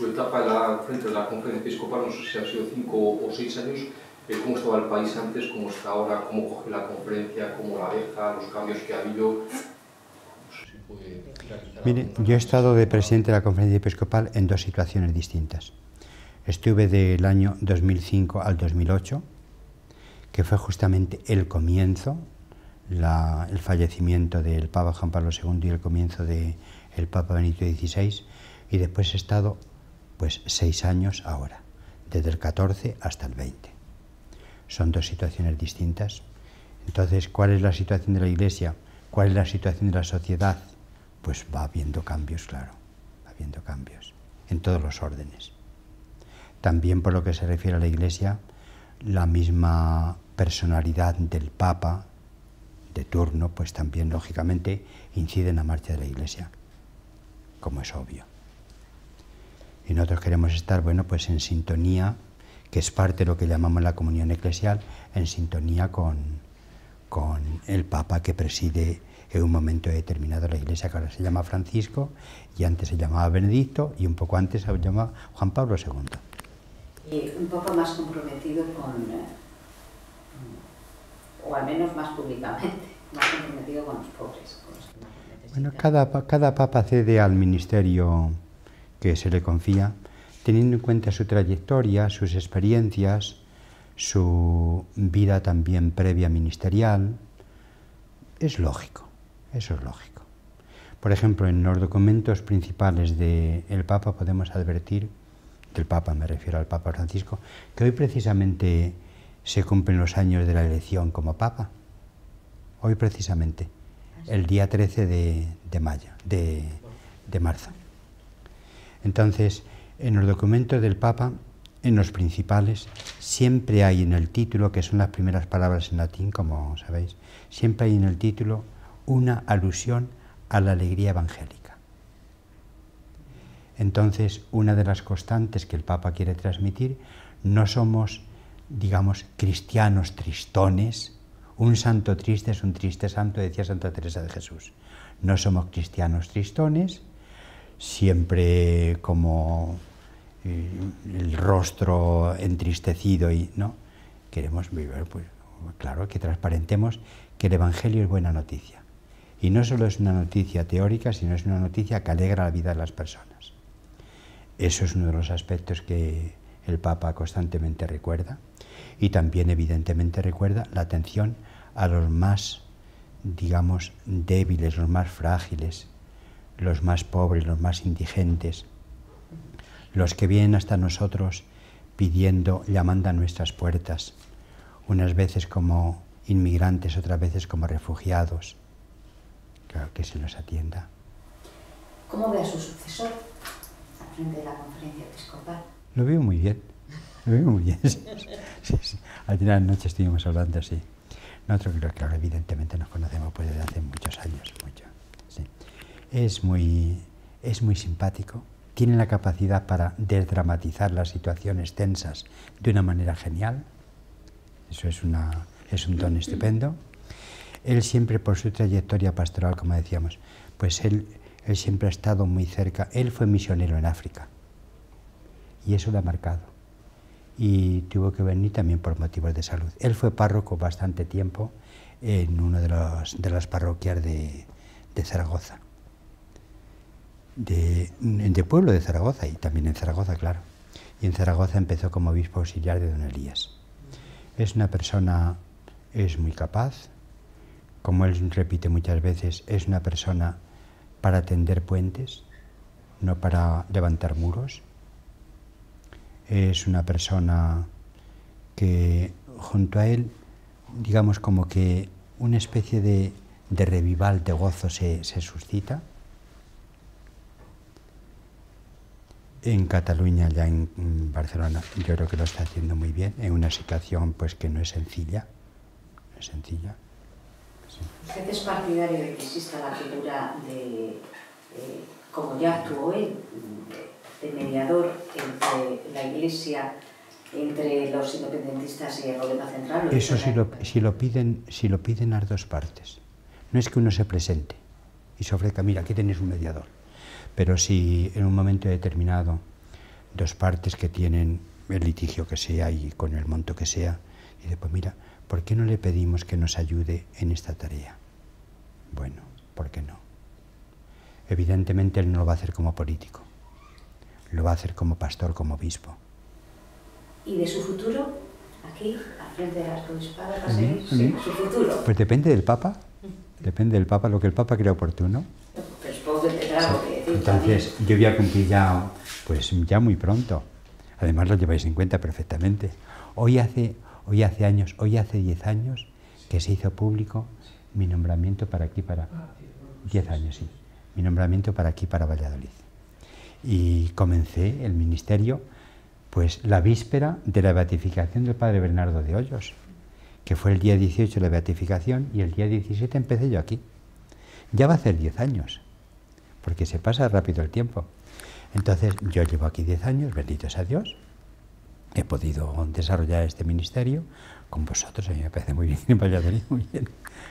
su etapa la, frente a la conferencia episcopal, no sé si han sido cinco o seis años, eh, cómo estaba el país antes, cómo está ahora, cómo coge la conferencia, cómo la deja, los cambios que ha habido. No sé si puede Mire, yo he estado de presidente de la conferencia episcopal en dos situaciones distintas. Estuve del año 2005 al 2008, que fue justamente el comienzo, la, el fallecimiento del Papa Juan Pablo II y el comienzo del el Papa Benito XVI, y después he estado pues seis años ahora, desde el 14 hasta el 20. Son dos situaciones distintas. Entonces, ¿cuál es la situación de la Iglesia? ¿Cuál es la situación de la sociedad? Pues va habiendo cambios, claro, va habiendo cambios en todos los órdenes. También por lo que se refiere a la Iglesia, la misma personalidad del Papa de turno, pues también lógicamente incide en la marcha de la Iglesia, como es obvio. Y nosotros queremos estar, bueno, pues en sintonía, que es parte de lo que llamamos la comunión eclesial, en sintonía con, con el Papa que preside en un momento determinado la Iglesia, que ahora se llama Francisco, y antes se llamaba Benedicto, y un poco antes se llamaba Juan Pablo II. Y un poco más comprometido con, eh, o al menos más públicamente, más comprometido con los pobres. Con los que más lo necesitan. Bueno, cada, cada papa cede al ministerio que se le confía, teniendo en cuenta su trayectoria, sus experiencias, su vida también previa ministerial. Es lógico, eso es lógico. Por ejemplo, en los documentos principales del Papa podemos advertir, del Papa me refiero al Papa Francisco, que hoy precisamente se cumplen los años de la elección como Papa. Hoy precisamente, el día 13 de, de mayo, de, de marzo. Entonces, en los documentos del Papa, en los principales, siempre hay en el título, que son las primeras palabras en latín, como sabéis, siempre hay en el título una alusión a la alegría evangélica. Entonces, una de las constantes que el Papa quiere transmitir, no somos, digamos, cristianos tristones, un santo triste es un triste santo, decía Santa Teresa de Jesús. No somos cristianos tristones, siempre como eh, el rostro entristecido y no queremos vivir pues claro que transparentemos que el evangelio es buena noticia. Y no solo es una noticia teórica sino es una noticia que alegra la vida de las personas. Eso es uno de los aspectos que el Papa constantemente recuerda y también evidentemente recuerda la atención a los más digamos débiles los más frágiles los más pobres, los más indigentes, los que vienen hasta nosotros pidiendo, llamando a nuestras puertas, unas veces como inmigrantes, otras veces como refugiados. Claro que se los atienda. ¿Cómo ve a su sucesor al frente de la conferencia episcopal? Lo veo muy bien, lo veo muy bien. Sí, sí, sí. Al final de la noche estuvimos hablando así. Nosotros creo que evidentemente nos conocemos pues desde hace muchos años, mucho. Sí es muy, es muy simpático, tiene la capacidad para desdramatizar las situaciones tensas de una manera genial, eso es, una, es un don estupendo. Él siempre por su trayectoria pastoral, como decíamos, pues él, él siempre ha estado muy cerca, él fue misionero en África y eso lo ha marcado. Y tuvo que venir también por motivos de salud. Él fue párroco bastante tiempo en una de, de las parroquias de, de Zaragoza de, pueblo de Zaragoza y también en Zaragoza, claro. Y en Zaragoza empezó como obispo auxiliar de don Elías. Es una persona, es muy capaz, como él repite muchas veces, es una persona para tender puentes, no para levantar muros. Es una persona que junto a él, digamos como que una especie de, de revival, de gozo se, se suscita en Cataluña, ya en Barcelona, yo creo que lo está haciendo muy bien, en una situación pues que no es sencilla, no es sencilla. Sí. ¿Usted es partidario de que exista la figura de, eh, como ya actuó él, de mediador entre la Iglesia, entre los independentistas y el gobierno central? Eso si lo, si lo, piden, si lo piden las dos partes. No es que uno se presente y se ofrezca, mira, aquí tenéis un mediador pero si en un momento determinado dos partes que tienen el litigio que sea y con el monto que sea. Y dice, pues mira, ¿por qué no le pedimos que nos ayude en esta tarea? Bueno, ¿por qué no? Evidentemente él no lo va a hacer como político, lo va a hacer como pastor, como obispo. ¿Y de su futuro? Aquí, al frente del arzobispado, va a seguir su futuro. Pues depende del Papa, depende del Papa, lo que el Papa crea oportuno. Pero supongo que tendrá algo Entonces, yo voy a cumplir ya, pues ya muy pronto. Además lo lleváis en cuenta perfectamente. Hoy hace, hoy hace años, hoy hace 10 años que se hizo público mi nombramiento para aquí, para... 10 años, sí. Mi nombramiento para aquí, para Valladolid. Y comencé el ministerio, pues la víspera de la beatificación del padre Bernardo de Hoyos, que fue el día 18 de la beatificación y el día 17 empecé yo aquí. Ya va a ser 10 años, porque se pasa rápido el tiempo. Entonces, yo llevo aquí 10 años, bendito sea Dios, he podido desarrollar este ministerio con vosotros, a mí me parece muy bien en Valladolid, muy bien,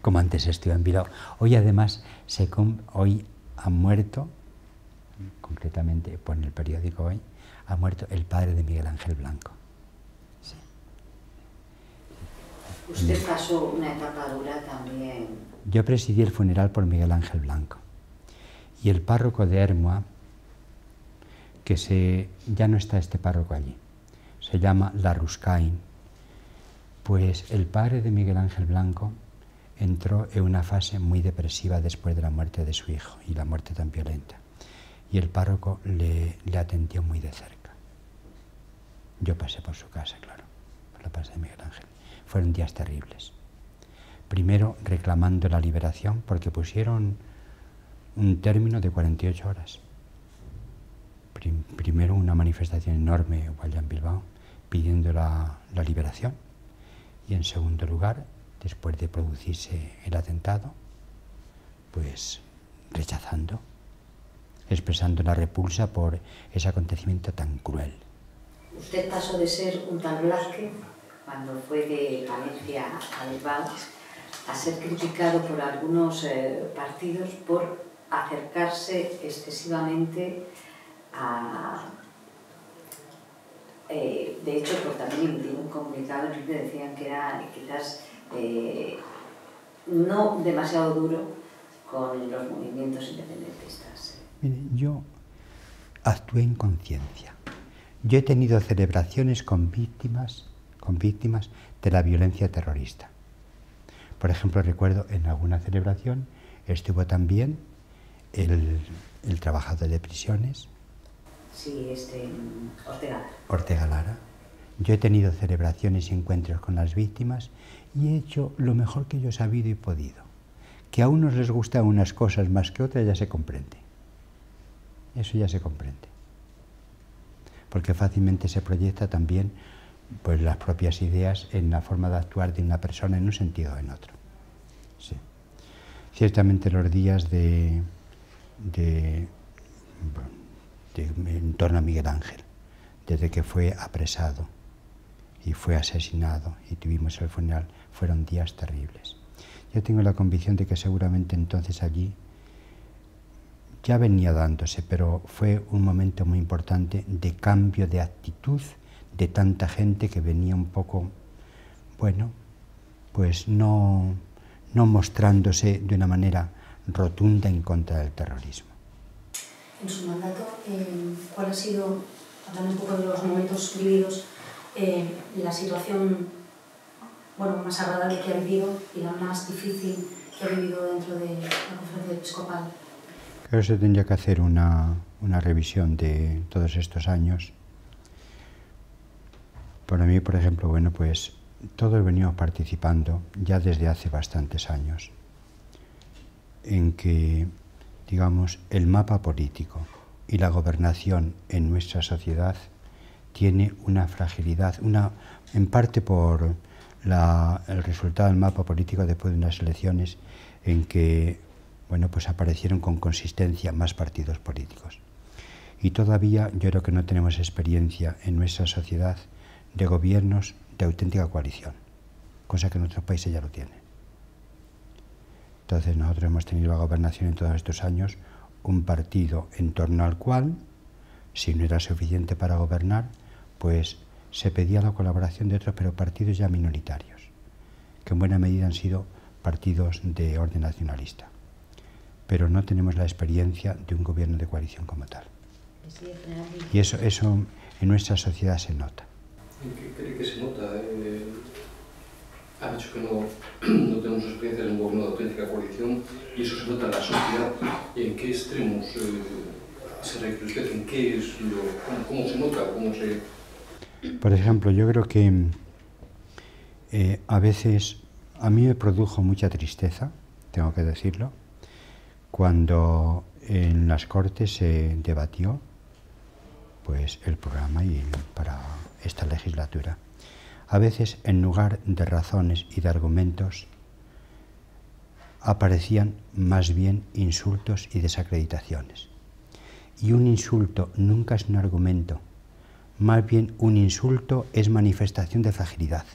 como antes estuve en Bilbao. Hoy además, se hoy ha muerto, concretamente por el periódico hoy, ha muerto el padre de Miguel Ángel Blanco. Sí. Usted pasó una etapa dura también. Yo presidí el funeral por Miguel Ángel Blanco. Y el párroco de Hermoa, que se, ya no está este párroco allí, se llama La Ruscain, pues el padre de Miguel Ángel Blanco entró en una fase muy depresiva después de la muerte de su hijo y la muerte tan violenta. Y el párroco le, le atendió muy de cerca. Yo pasé por su casa, claro, por la casa de Miguel Ángel. Fueron días terribles. Primero reclamando la liberación porque pusieron un término de 48 horas. primero una manifestación enorme en Bilbao pidiendo la, la liberación y en segundo lugar, después de producirse el atentado, pues rechazando, expresando la repulsa por ese acontecimiento tan cruel. Usted pasó de ser un tal Blázquez, cuando fue de Valencia a Bilbao, a ser criticado por algunos eh, partidos por acercarse excesivamente a... Eh, de hecho, pues también emitir un comunicado en que decían que era quizás eh, no demasiado duro con los movimientos independentistas. Yo actué en conciencia. Yo he tenido celebraciones con víctimas, con víctimas de la violencia terrorista. Por ejemplo, recuerdo en alguna celebración estuvo también el, el trabajador de prisiones. Sí, este, Ortega. Ortega Lara. Yo he tenido celebraciones y encuentros con las víctimas y he hecho lo mejor que yo he sabido y podido. Que a unos les gustan unas cosas más que otras ya se comprende. Eso ya se comprende. Porque fácilmente se proyecta también pues, las propias ideas en la forma de actuar de una persona en un sentido o en otro. Sí. Ciertamente los días de, de, en torno a Miguel Ángel, desde que fue apresado y fue asesinado y tuvimos el funeral, fueron días terribles. Yo tengo la convicción de que seguramente entonces allí ya venía dándose, pero fue un momento muy importante de cambio de actitud de tanta gente que venía un poco, bueno, pues no, no mostrándose de una manera rotunda en contra del terrorismo. En su mandato, eh, ¿cuál ha sido, hablando un poco de los momentos vividos, eh, la situación bueno, más agradable que ha vivido y la más difícil que ha vivido dentro de la conferencia episcopal? Creo que se tendría que hacer una, una revisión de todos estos años. Para mí, por ejemplo, bueno, pues todos venimos participando ya desde hace bastantes años en que, digamos, el mapa político y la gobernación en nuestra sociedad tiene una fragilidad, una, en parte por el resultado del mapa político después de unas elecciones en que bueno, pues aparecieron con consistencia más partidos políticos. Y todavía yo creo que no tenemos experiencia en nuestra sociedad de gobiernos de auténtica coalición, cosa que en otros países ya lo tienen. Entonces nosotros hemos tenido la gobernación en todos estos años un partido en torno al cual Si no era suficiente para gobernar, pues se pedía la colaboración de otros, pero partidos ya minoritarios, que en buena medida han sido partidos de orden nacionalista. Pero no tenemos la experiencia de un gobierno de coalición como tal. Y eso, eso en nuestra sociedad se nota. ¿En qué cree que se nota? Ha dicho que no, no tenemos experiencia en un gobierno de auténtica coalición y eso se nota en la sociedad. ¿En qué extremos eh, se usted? ¿En qué es lo, cómo, cómo, se nota? ¿Cómo se... Por ejemplo, yo creo que eh, a veces a mí me produjo mucha tristeza, tengo que decirlo, cuando en las Cortes se debatió pues, el programa y para esta legislatura. A veces, en lugar de razones y de argumentos, aparecían más bien insultos y desacreditaciones. Y un insulto nunca es un argumento, más bien un insulto es manifestación de fragilidad.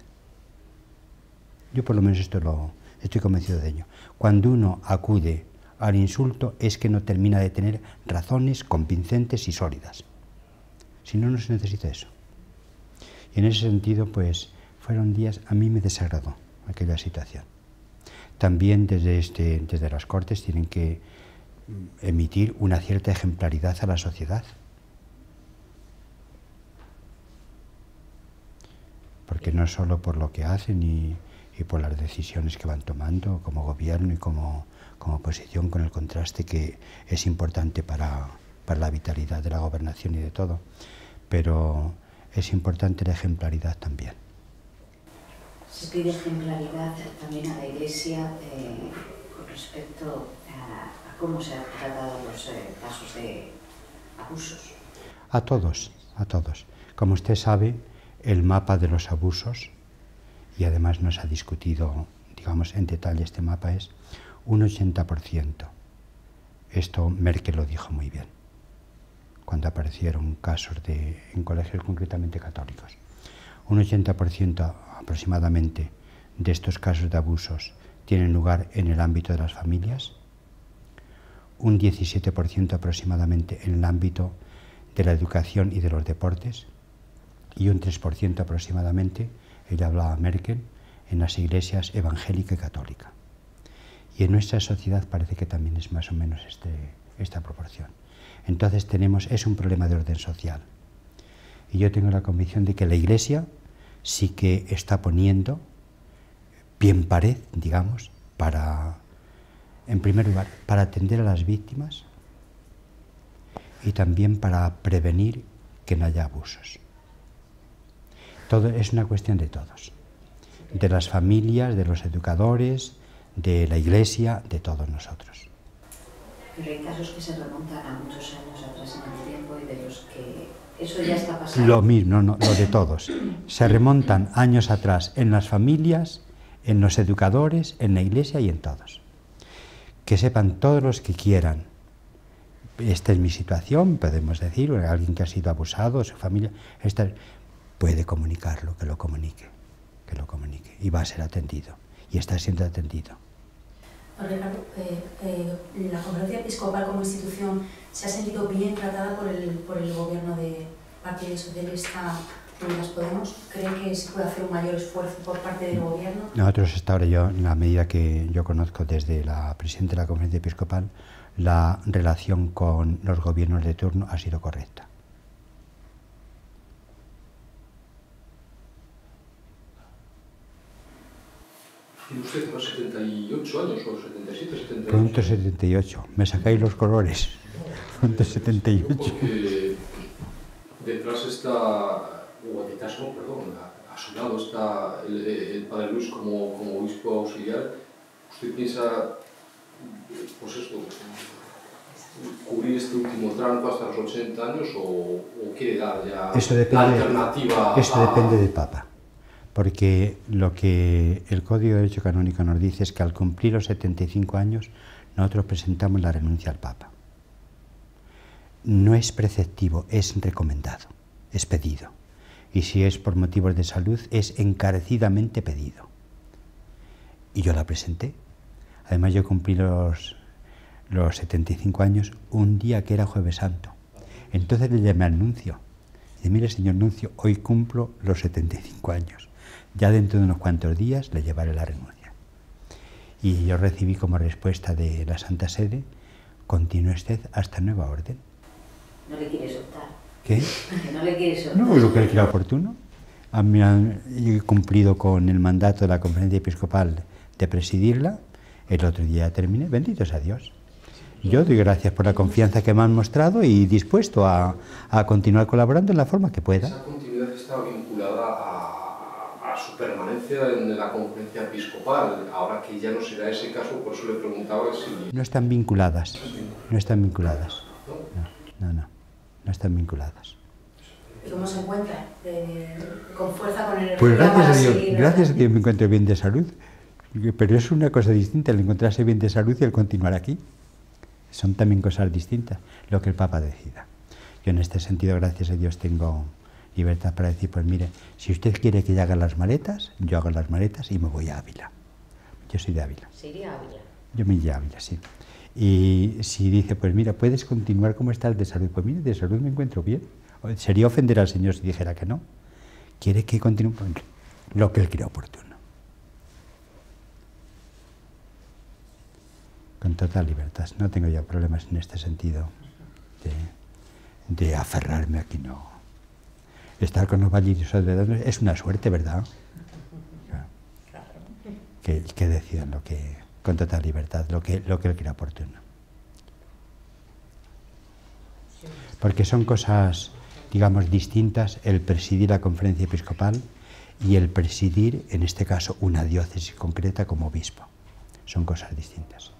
Yo por lo menos esto lo estoy convencido de ello. Cuando uno acude al insulto es que no termina de tener razones convincentes y sólidas. Si no, no se necesita eso. En ese sentido, pues, fueron días, a mí me desagradó aquella situación. También desde, este, desde las Cortes tienen que emitir una cierta ejemplaridad a la sociedad. Porque no solo por lo que hacen y, y por las decisiones que van tomando como gobierno y como, como oposición, con el contraste que es importante para, para la vitalidad de la gobernación y de todo, pero es importante la ejemplaridad también. Se pide ejemplaridad también a la Iglesia eh, con respecto a, a, cómo se han tratado los eh, casos de abusos. A todos, a todos. Como usted sabe, el mapa de los abusos, y además nos ha discutido, digamos, en detalle este mapa, es un 80%. Esto Merkel lo dijo muy bien cuando aparecieron casos de, en colegios concretamente católicos. Un 80% aproximadamente de estos casos de abusos tienen lugar en el ámbito de las familias, un 17% aproximadamente en el ámbito de la educación y de los deportes y un 3% aproximadamente, ella hablaba Merkel, en las iglesias evangélica y católica. Y en nuestra sociedad parece que también es más o menos este, esta proporción entonces tenemos, es un problema de orden social. Y yo tengo la convicción de que la Iglesia sí que está poniendo bien pared, digamos, para, en primer lugar, para atender a las víctimas y también para prevenir que no haya abusos. Todo es una cuestión de todos, de las familias, de los educadores, de la Iglesia, de todos nosotros pero hay casos que se remontan a muchos años atrás en el tiempo y de los que eso ya está pasando. Lo mismo, no, lo de todos. Se remontan años atrás en las familias, en los educadores, en la iglesia y en todos. Que sepan todos los que quieran. Esta es mi situación, podemos decir, alguien que ha sido abusado, su familia, esta, puede comunicarlo, que lo comunique, que lo comunique y va a ser atendido y está siendo atendido. Ricardo, eh, eh, la conferencia episcopal como institución se ha sentido bien tratada por el, por el gobierno de Partido Socialista Unidas Podemos. ¿Cree que se puede hacer un mayor esfuerzo por parte del gobierno? Nosotros hasta ahora, yo, en la medida que yo conozco desde la presidenta de la conferencia episcopal, la relación con los gobiernos de turno ha sido correcta. ¿Tiene usted unos 78 años o 77, 78? Pronto 78. Me sacáis los colores. Pronto 78. Porque detrás está, o detrás no, perdón, a, su lado está el, el Padre Luis como, como obispo auxiliar. ¿Usted piensa, pues esto, cubrir este último tramo hasta los 80 años o, o quiere dar ya eso depende, la alternativa? Eso a... depende del Papa porque lo que el Código de Derecho Canónico nos dice es que al cumplir los 75 años nosotros presentamos la renuncia al Papa. No es preceptivo, es recomendado, es pedido. Y si es por motivos de salud, es encarecidamente pedido. Y yo la presenté. Además yo cumplí los, los 75 años un día que era jueves santo. Entonces le llamé al nuncio. Y mire, señor nuncio, hoy cumplo los 75 años. Ya dentro de unos cuantos días le llevaré la renuncia. Y yo recibí como respuesta de la Santa Sede, continúe usted hasta nueva orden. No le quiere soltar. ¿Qué? Que no le quiere soltar. No, lo que él crea oportuno. A mí han- he cumplido con el mandato de la conferencia episcopal de presidirla. El otro día terminé, bendito sea Dios. Yo doy gracias por la confianza que me han mostrado y dispuesto a, a continuar colaborando en la forma que pueda. Esa continuidad está a, a su permanencia en la conferencia episcopal. Ahora que ya no será ese caso, por eso le preguntaba si... No están vinculadas, no están vinculadas. No, no, no, no están vinculadas. ¿Y cómo se encuentra? Eh, ¿Con fuerza, con energía Pues gracias a Dios, seguir, gracias a? Dios me encuentro bien de salud. Pero es una cosa distinta el encontrarse bien de salud y el continuar aquí. Son también cosas distintas, lo que el Papa decida. Yo en este sentido, gracias a Dios, tengo libertad para decir, pues mire, si usted quiere que yo haga las maletas, yo hago las maletas y me voy a Ávila. Yo soy de Ávila. Se iría a Ávila. Yo me iría a Ávila, sí. Y si dice, pues mira, puedes continuar como estás de salud, pues mire, de salud me encuentro bien. Sería ofender al Señor si dijera que no. Quiere que continúe Pues, lo que Él crea oportuno. Con total libertad. No tengo ya problemas en este sentido de, de aferrarme aquí, no. Estar con los vallitos alrededor es una suerte, ¿verdad? Claro que, que decidan lo que, con total libertad, lo que, lo que él crea oportuno. Porque son cosas, digamos, distintas el presidir la conferencia episcopal y el presidir, en este caso, una diócesis concreta como obispo. Son cosas distintas.